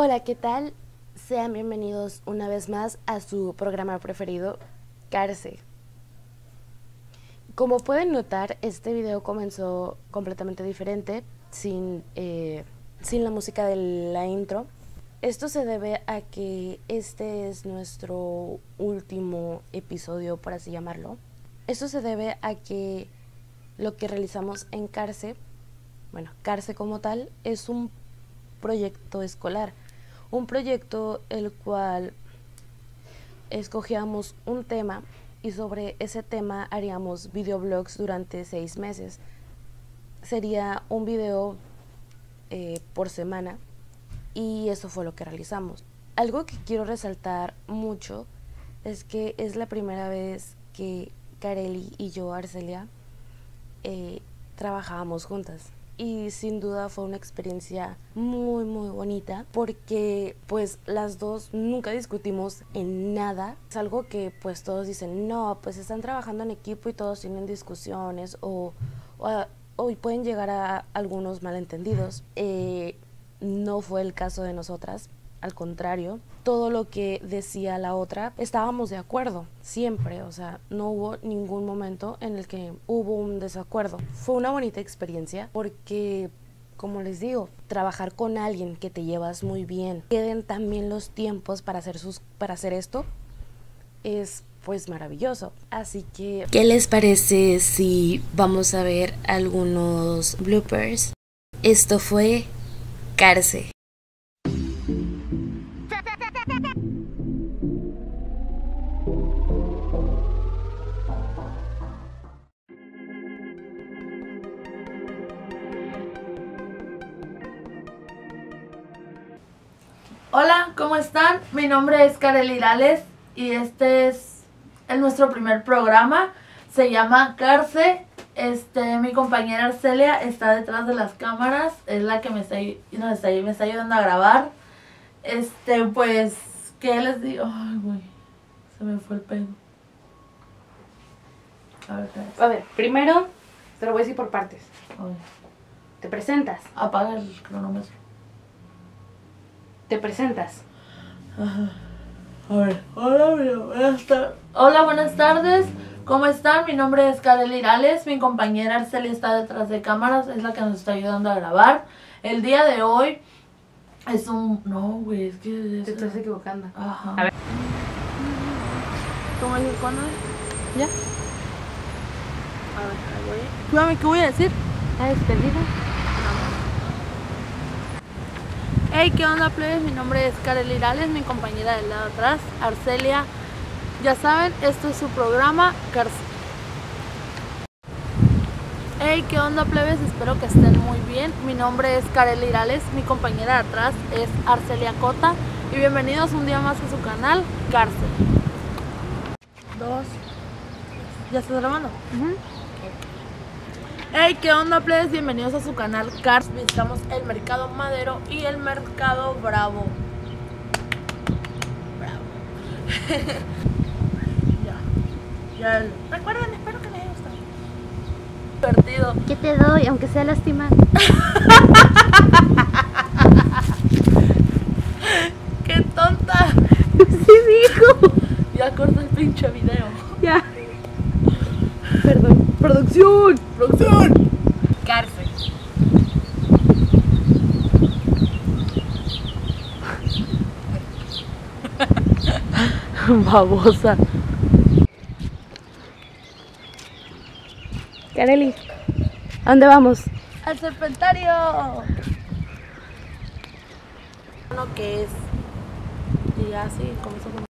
Hola, ¿qué tal? Sean bienvenidos una vez más a su programa preferido, Carce. Como pueden notar, este video comenzó completamente diferente, sin, eh, sin la música de la intro. Esto se debe a que este es nuestro último episodio, por así llamarlo. Esto se debe a que lo que realizamos en Carce, bueno, Carce como tal, es un proyecto escolar. Un proyecto el cual escogíamos un tema y sobre ese tema haríamos videoblogs durante seis meses. Sería un video eh, por semana y eso fue lo que realizamos. Algo que quiero resaltar mucho es que es la primera vez que Kareli y yo, Arcelia, eh, trabajábamos juntas y sin duda fue una experiencia muy muy bonita porque pues las dos nunca discutimos en nada. Es algo que pues todos dicen no pues están trabajando en equipo y todos tienen discusiones o, o, pueden llegar a algunos malentendidos eh, no fue el caso de nosotras al contrario, todo lo que decía la otra estábamos de acuerdo, siempre, o sea, no hubo ningún momento en el que hubo un desacuerdo. Fue una bonita experiencia porque como les digo, trabajar con alguien que te llevas muy bien, queden también los tiempos para hacer sus para hacer esto es pues maravilloso. Así que ¿qué les parece si vamos a ver algunos bloopers? Esto fue Carce. Hola, ¿cómo están? Mi nombre es Karel Irales y este es nuestro primer programa. Se llama Carce. Este, mi compañera Arcelia está detrás de las cámaras, es la que me está, no, está, me está ayudando a grabar. Este, pues, ¿qué les digo? Ay, güey, se me fue el pedo. A ver, a ver, primero te lo voy a decir por partes. Te presentas. Apaga el cronómetro te presentas. A ver, hola, buenas tardes. Hola, buenas tardes. ¿Cómo están? Mi nombre es Karel Irales. Mi compañera Arcelia está detrás de cámaras. Es la que nos está ayudando a grabar. El día de hoy es un... No, güey, es que... Te estás equivocando. Ajá. A ver. ¿Cómo es? ¿Cuándo ¿Ya? A ver, voy. ¿qué voy a decir? ¿Está despedida? Hey, ¿qué onda, plebes? Mi nombre es Karel Irales, mi compañera del lado atrás, Arcelia. Ya saben, esto es su programa, Cárcel. Hey, ¿qué onda, plebes? Espero que estén muy bien. Mi nombre es Karel Irales, mi compañera de atrás es Arcelia Cota. Y bienvenidos un día más a su canal, Cárcel. Dos. ¿Ya estás grabando? Hey, ¿qué onda, plebes? Bienvenidos a su canal Cars. Visitamos el Mercado Madero y el Mercado Bravo. Bravo. ya. Ya. Recuerden, espero que les haya gustado. Divertido. ¿Qué te doy, aunque sea lastimado? ¡Qué tonta! Sí, dijo. Pinche video. Ya. Perdón. ¡Producción! ¡Producción! Cárcel. Babosa. Kareli, ¿a dónde vamos? Al serpentario. Lo que es. Y así comenzó con